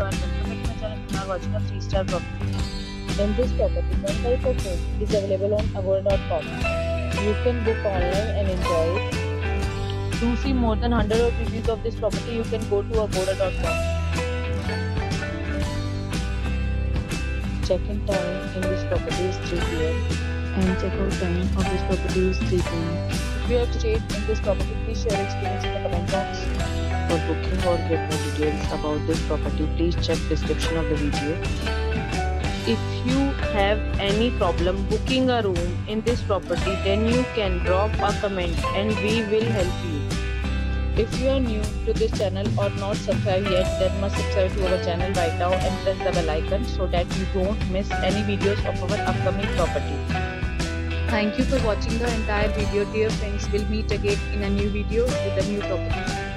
And welcome back to my channel. You are watching a 3 star property. In this property, one type of room is available on Agoda.com. You can book online and enjoy it. To see more than 100 of reviews of this property, you can go to Agoda.com. Check-in time in this property is 3 pm and check-out time of this property is 3 pm. If you have stayed in this property, please share your experience in the comment box. For booking or get more details about this property, please check description of the video. If you have any problem booking a room in this property, then you can drop a comment and we will help you. If you are new to this channel or not subscribed yet, then must subscribe to our channel right now and press the bell icon so that you don't miss any videos of our upcoming property. Thank you for watching the entire video dear friends. We'll meet again in a new video with a new property.